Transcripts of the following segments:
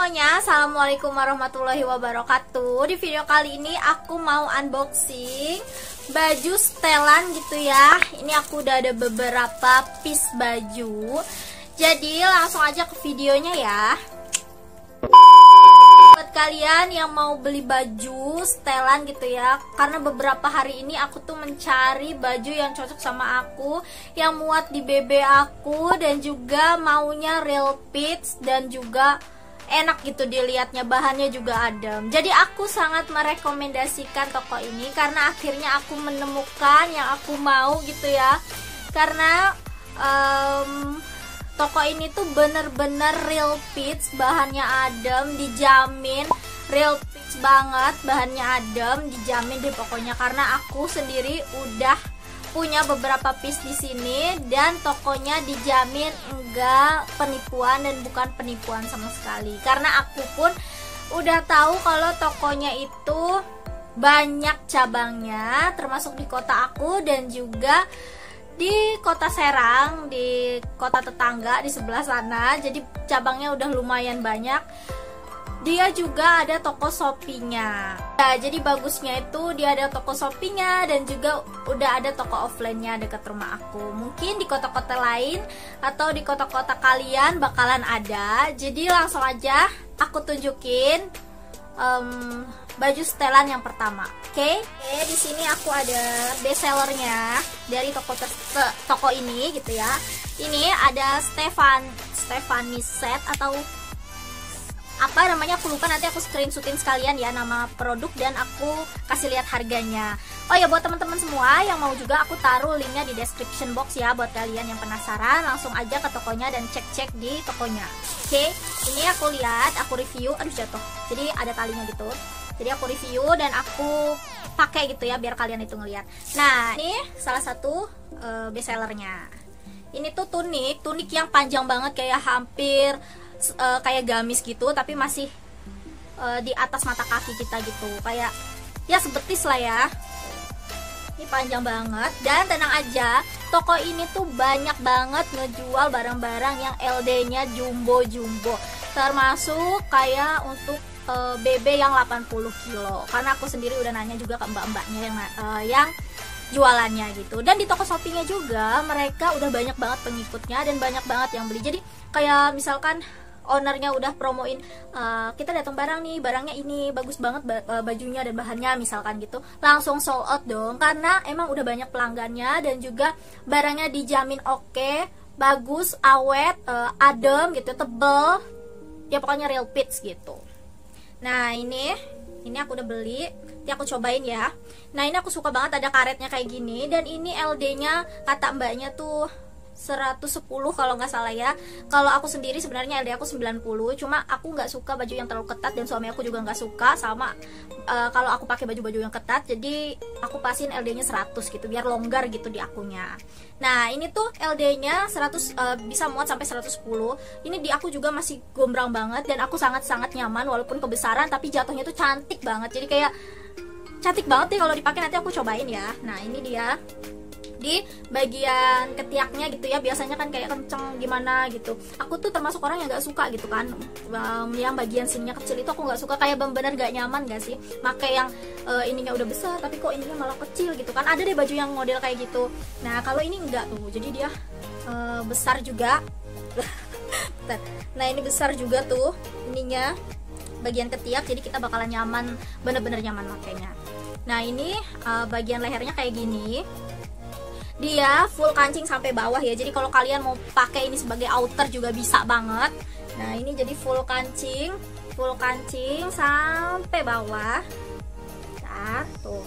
semuanya, Assalamualaikum warahmatullahi wabarakatuh. Di video kali ini aku mau unboxing baju setelan gitu ya. Ini aku udah ada beberapa piece baju. Jadi langsung aja ke videonya ya. Buat kalian yang mau beli baju setelan gitu ya Karena beberapa hari ini aku tuh mencari baju yang cocok sama aku Yang muat di BB aku Dan juga maunya real fits Dan juga enak gitu dilihatnya bahannya juga adem. Jadi aku sangat merekomendasikan toko ini karena akhirnya aku menemukan yang aku mau gitu ya. Karena um, toko ini tuh bener-bener real fits bahannya adem dijamin real fits banget bahannya adem dijamin deh pokoknya. Karena aku sendiri udah punya beberapa piece di sini dan tokonya dijamin enggak penipuan dan bukan penipuan sama sekali. Karena aku pun udah tahu kalau tokonya itu banyak cabangnya termasuk di kota aku dan juga di kota Serang di kota tetangga di sebelah sana. Jadi cabangnya udah lumayan banyak dia juga ada toko Shopee-nya. Nah, jadi bagusnya itu dia ada toko Shopee-nya dan juga udah ada toko offline-nya dekat rumah aku. Mungkin di kota-kota lain atau di kota-kota kalian bakalan ada. Jadi langsung aja aku tunjukin um, baju setelan yang pertama. Oke, okay? okay, di sini aku ada best sellernya dari toko toko ini gitu ya. Ini ada Stefan Stefani set atau apa namanya? Aku lupa nanti aku screenshotin sekalian ya nama produk dan aku kasih lihat harganya. Oh ya buat teman-teman semua yang mau juga aku taruh linknya di description box ya buat kalian yang penasaran langsung aja ke tokonya dan cek-cek di tokonya. Oke okay, ini aku lihat aku review. Aduh jatuh. Jadi ada talinya gitu. Jadi aku review dan aku pakai gitu ya biar kalian itu ngeliat. Nah ini salah satu uh, best sellernya. Ini tuh tunik tunik yang panjang banget kayak hampir uh, kayak gamis gitu tapi masih uh, di atas mata kaki kita gitu. Kayak ya sebetis lah ya. Ini panjang banget. Dan tenang aja toko ini tuh banyak banget ngejual barang-barang yang LD-nya jumbo-jumbo. Termasuk kayak untuk uh, eh, BB yang 80 kilo. Karena aku sendiri udah nanya juga ke mbak-mbaknya yang uh, yang jualannya gitu. Dan di toko shoppingnya juga mereka udah banyak banget pengikutnya dan banyak banget yang beli. Jadi kayak misalkan ownernya udah promoin uh, kita datang barang nih barangnya ini bagus banget uh, bajunya dan bahannya misalkan gitu. Langsung sold out dong karena emang udah banyak pelanggannya dan juga barangnya dijamin oke okay, bagus awet uh, adem gitu tebel. Ya pokoknya real fits gitu. Nah ini ini aku udah beli nanti aku cobain ya. Nah ini aku suka banget ada karetnya kayak gini dan ini LD nya kata mbaknya tuh 110 kalau nggak salah ya. Kalau aku sendiri sebenarnya LD aku 90 cuma aku nggak suka baju yang terlalu ketat dan suami aku juga nggak suka sama uh, kalau aku pakai baju-baju yang ketat jadi aku pasin LD nya 100 gitu biar longgar gitu di akunya. Nah ini tuh LD nya 100 uh, bisa muat sampai 110 ini di aku juga masih gombrang banget dan aku sangat-sangat nyaman walaupun kebesaran tapi jatuhnya tuh cantik banget. Jadi kayak cantik banget deh kalau dipakai nanti aku cobain ya. Nah ini dia di bagian ketiaknya gitu ya biasanya kan kayak kenceng gimana gitu. Aku tuh termasuk orang yang gak suka gitu kan um, yang bagian sininya kecil itu aku nggak suka kayak bener-bener gak nyaman gak sih? Pakai yang uh, ininya udah besar tapi kok ininya malah kecil gitu kan? Ada deh baju yang model kayak gitu. Nah kalau ini enggak tuh jadi dia uh, besar juga. Nah ini besar juga tuh ininya bagian ketiak jadi kita bakalan nyaman bener-bener nyaman makainya. Nah ini uh, bagian lehernya kayak gini dia full kancing sampai bawah ya. Jadi kalau kalian mau pakai ini sebagai outer juga bisa banget. Nah ini jadi full kancing full kancing sampai bawah. Nah tuh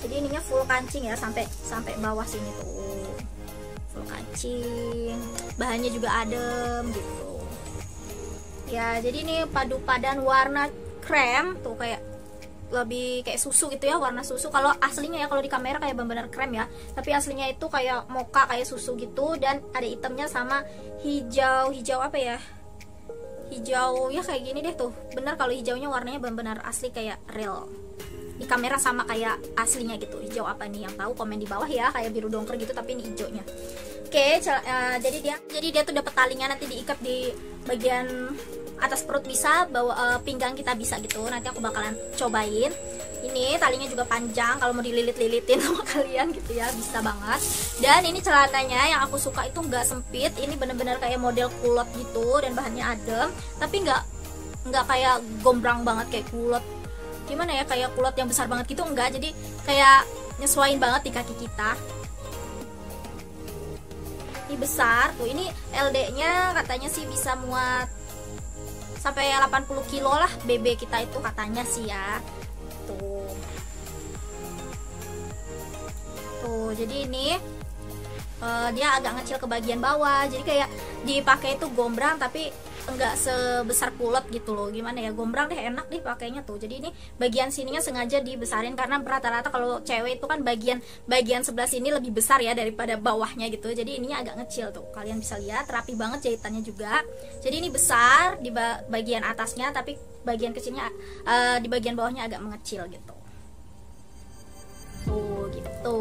jadi ininya full kancing ya sampai sampai bawah sini tuh. Full kancing. Bahannya juga adem gitu. Ya jadi ini padu padan warna krem tuh kayak lebih kayak susu gitu ya warna susu. Kalau aslinya ya kalau di kamera kayak benar-benar krem ya. Tapi aslinya itu kayak moka kayak susu gitu. Dan ada hitamnya sama hijau hijau apa ya? Hijau ya kayak gini deh tuh. Bener kalau hijaunya warnanya benar-benar asli kayak real. Di kamera sama kayak aslinya gitu. Hijau apa nih yang tahu? Komen di bawah ya kayak biru dongker gitu tapi ini hijaunya. Oke uh, jadi dia jadi dia tuh dapat talinya nanti diikat di bagian atas perut bisa bawa uh, pinggang kita bisa gitu. Nanti aku bakalan cobain. Ini talinya juga panjang kalau mau dililit-lilitin sama kalian gitu ya bisa banget. Dan ini celananya yang aku suka itu nggak sempit ini bener-bener kayak model kulot gitu dan bahannya adem tapi nggak nggak kayak gombrang banget kayak kulot. Gimana ya kayak kulot yang besar banget gitu enggak jadi kayak nyesuain banget di kaki kita. Ini besar tuh ini LD nya katanya sih bisa muat sampai 80 kilo lah BB kita itu katanya sih ya. Tuh. Tuh jadi ini uh, dia agak ngecil ke bagian bawah. Jadi kayak dipakai itu gombrang tapi enggak sebesar kulot gitu loh. Gimana ya gombrang deh enak deh pakainya tuh. Jadi ini bagian sininya sengaja dibesarin karena rata-rata kalau cewek itu kan bagian bagian sebelah sini lebih besar ya daripada bawahnya gitu. Jadi ininya agak ngecil tuh. Kalian bisa lihat rapi banget jahitannya juga. Jadi ini besar di bagian atasnya tapi bagian kecilnya uh, di bagian bawahnya agak mengecil gitu. Tuh gitu.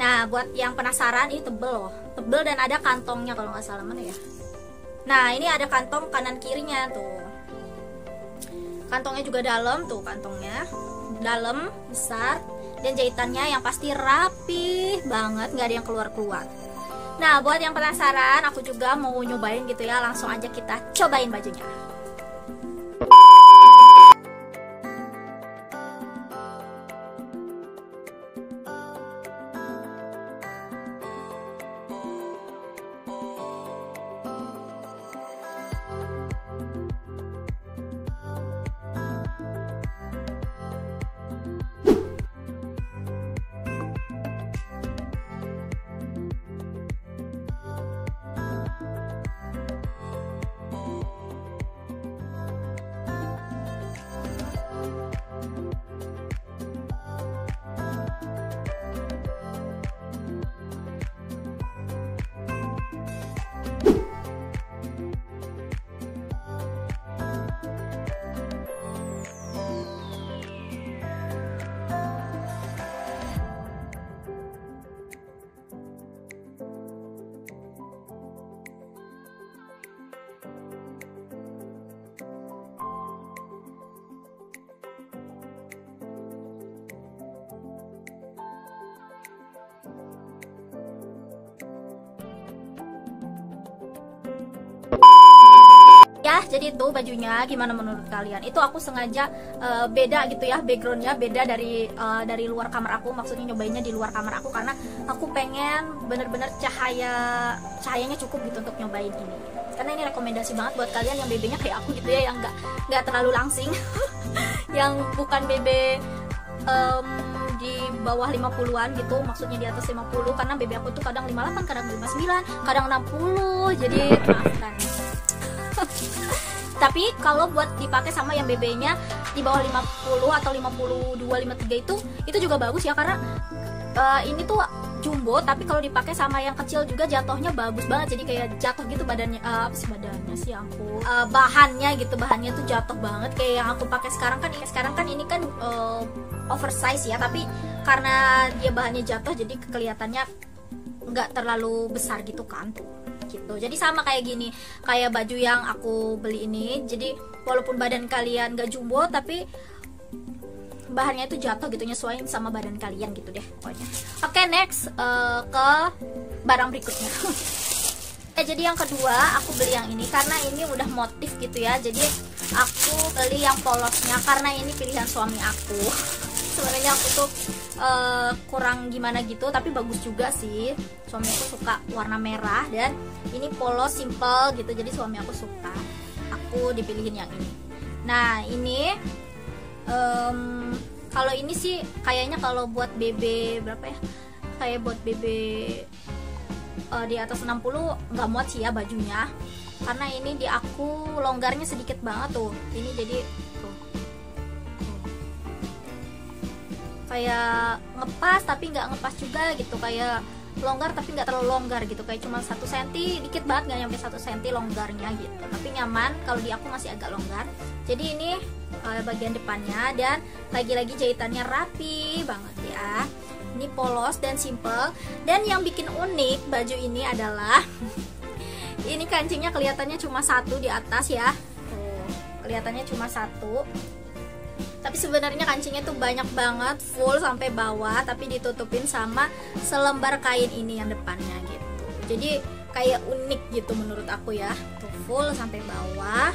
Nah buat yang penasaran ini tebel loh. Tebel dan ada kantongnya kalau nggak salah. Mana ya nah ini ada kantong kanan kirinya tuh. Kantongnya juga dalam tuh kantongnya. Dalam besar dan jahitannya yang pasti rapi banget nggak ada yang keluar-keluar. Nah buat yang penasaran aku juga mau nyobain gitu ya. Langsung aja kita cobain bajunya ya jadi itu bajunya gimana menurut kalian? Itu aku sengaja uh, beda gitu ya backgroundnya beda dari uh, dari luar kamar aku. Maksudnya nyobainnya di luar kamar aku karena aku pengen bener-bener cahaya cahayanya cukup gitu untuk nyobain ini. Karena ini rekomendasi banget buat kalian yang BB-nya kayak aku gitu ya yang nggak nggak terlalu langsing. Yang bukan BB um, di bawah 50-an gitu maksudnya di atas 50 karena BB aku tuh kadang 58 kadang 59 kadang 60 jadi maafkan tapi kalau buat dipakai sama yang BB-nya di bawah 50 atau 52 53 itu itu juga bagus ya karena uh, ini tuh jumbo tapi kalau dipakai sama yang kecil juga jatuhnya bagus banget. Jadi kayak jatuh gitu badannya uh, apa sih badannya sih aku uh, bahannya gitu bahannya tuh jatuh banget. Kayak yang aku pakai sekarang kan sekarang kan ini kan uh, oversize ya tapi karena dia bahannya jatuh jadi kelihatannya nggak terlalu besar gitu kan gitu. Jadi sama kayak gini kayak baju yang aku beli ini. Jadi walaupun badan kalian gak jumbo tapi bahannya itu jatuh gitu nyesuaiin sama badan kalian gitu deh pokoknya. Oke okay, next uh, ke barang berikutnya. Eh jadi yang kedua aku beli yang ini karena ini udah motif gitu ya. Jadi aku beli yang polosnya karena ini pilihan suami aku. Sebenarnya aku tuh uh, kurang gimana gitu tapi bagus juga sih. Suami aku suka warna merah dan ini polos simple gitu jadi suami aku suka. Aku dipilihin yang ini. Nah ini um, kalau ini sih kayaknya kalau buat BB berapa ya? Kayak buat BB uh, di atas 60 nggak muat sih ya bajunya. Karena ini di aku longgarnya sedikit banget tuh. Ini jadi kayak ngepas tapi nggak ngepas juga gitu kayak longgar tapi nggak terlalu longgar gitu kayak cuma satu senti dikit banget nggak nyampe satu senti longgarnya gitu. Tapi nyaman kalau di aku masih agak longgar. Jadi ini uh, bagian depannya dan lagi-lagi jahitannya rapi banget ya. Ini polos dan simple. Dan yang bikin unik baju ini adalah ini kancingnya kelihatannya cuma satu di atas ya. Kelihatannya cuma satu tapi sebenarnya kancingnya tuh banyak banget full sampai bawah tapi ditutupin sama selembar kain ini yang depannya gitu. Jadi kayak unik gitu menurut aku ya tuh full sampai bawah.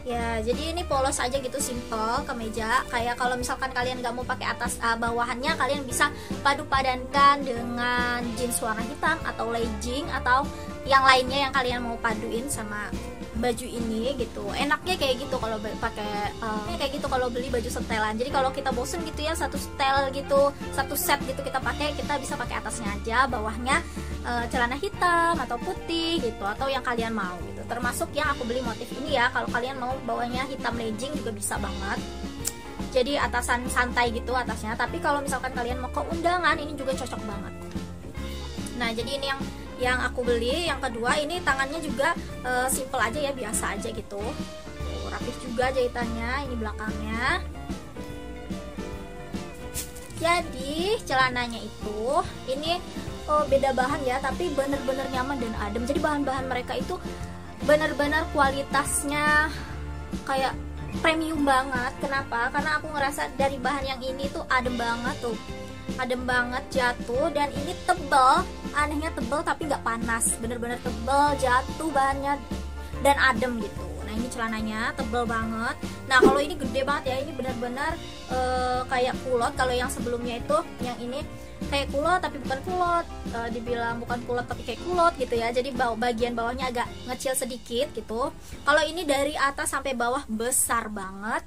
Ya jadi ini polos aja gitu simple kemeja kayak kalau misalkan kalian nggak mau pakai atas uh, bawahannya kalian bisa padu padankan dengan jeans warna hitam atau legging atau yang lainnya yang kalian mau paduin sama baju ini gitu. Enaknya kayak gitu kalau pakai uh, kayak gitu kalau beli baju setelan. Jadi kalau kita bosen gitu ya satu setel gitu satu set gitu kita pakai kita bisa pakai atasnya aja bawahnya uh, celana hitam atau putih gitu atau yang kalian mau gitu. Termasuk yang aku beli motif ini ya kalau kalian mau bawahnya hitam legging juga bisa banget. Jadi atasan santai gitu atasnya. Tapi kalau misalkan kalian mau ke undangan ini juga cocok banget. Nah jadi ini yang yang aku beli. Yang kedua ini tangannya juga uh, simple aja ya biasa aja gitu. Rapih juga jahitannya ini belakangnya. Jadi celananya itu ini oh, beda bahan ya tapi bener-bener nyaman dan adem. Jadi bahan-bahan mereka itu bener-bener kualitasnya kayak premium banget. Kenapa? Karena aku ngerasa dari bahan yang ini tuh adem banget tuh adem banget jatuh dan ini tebel. Anehnya tebel tapi nggak panas. Bener-bener tebel jatuh bahannya dan adem gitu. Nah ini celananya tebel banget. Nah kalau ini gede banget ya. Ini bener-bener uh, kayak kulot. Kalau yang sebelumnya itu yang ini kayak kulot tapi bukan kulot. Uh, dibilang bukan kulot tapi kayak kulot gitu ya. Jadi bagian bawahnya agak ngecil sedikit gitu. Kalau ini dari atas sampai bawah besar banget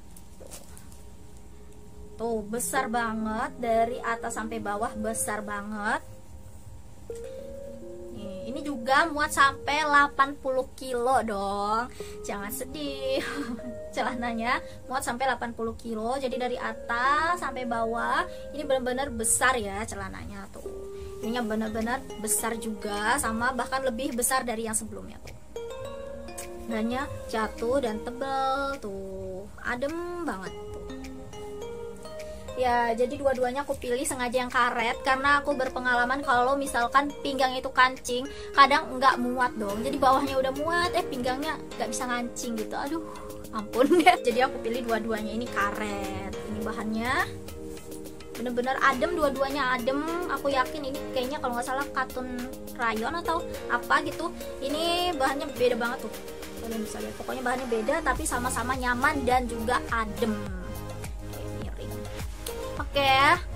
tuh besar banget. Dari atas sampai bawah besar banget. Ini juga muat sampai 80 kilo dong. Jangan sedih. Celananya muat sampai 80 kilo. Jadi dari atas sampai bawah ini benar-benar besar ya celananya tuh. Ininya benar-benar besar juga sama bahkan lebih besar dari yang sebelumnya tuh. Banyak jatuh dan tebel tuh. Adem banget ya jadi dua-duanya aku pilih sengaja yang karet karena aku berpengalaman kalau misalkan pinggang itu kancing kadang nggak muat dong. Jadi bawahnya udah muat eh pinggangnya nggak bisa ngancing gitu. Aduh ampun ya. Jadi aku pilih dua-duanya. Ini karet ini bahannya. Bener-bener adem dua-duanya adem. Aku yakin ini kayaknya kalau nggak salah katun rayon atau apa gitu. Ini bahannya beda banget tuh. Kalian bisa lihat. Pokoknya bahannya beda tapi sama-sama nyaman dan juga adem Oke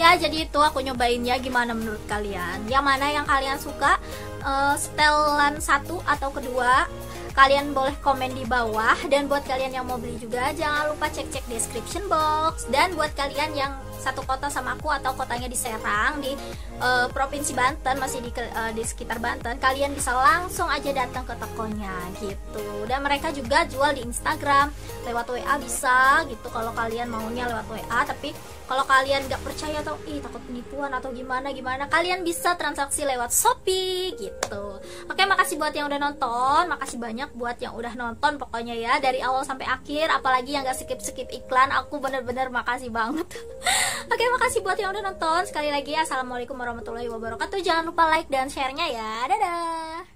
ya jadi itu aku nyobain ya gimana menurut kalian? Yang mana yang kalian suka? Uh, setelan satu atau kedua kalian boleh komen di bawah. Dan buat kalian yang mau beli juga jangan lupa cek-cek description box. Dan buat kalian yang satu kota sama aku atau kotanya di Serang di uh, provinsi Banten masih di uh, di sekitar Banten kalian bisa langsung aja datang ke tokonya gitu. Dan mereka juga jual di Instagram lewat WA bisa gitu. Kalau kalian maunya lewat WA tapi kalau kalian nggak percaya atau ih takut penipuan atau gimana gimana kalian bisa transaksi lewat Shopee gitu. Oke makasih buat yang udah nonton makasih banyak buat yang udah nonton pokoknya ya dari awal sampai akhir apalagi yang gak skip skip iklan aku bener-bener makasih banget oke makasih buat yang udah nonton. Sekali lagi assalamualaikum warahmatullahi wabarakatuh. Jangan lupa like dan sharenya ya. Dadah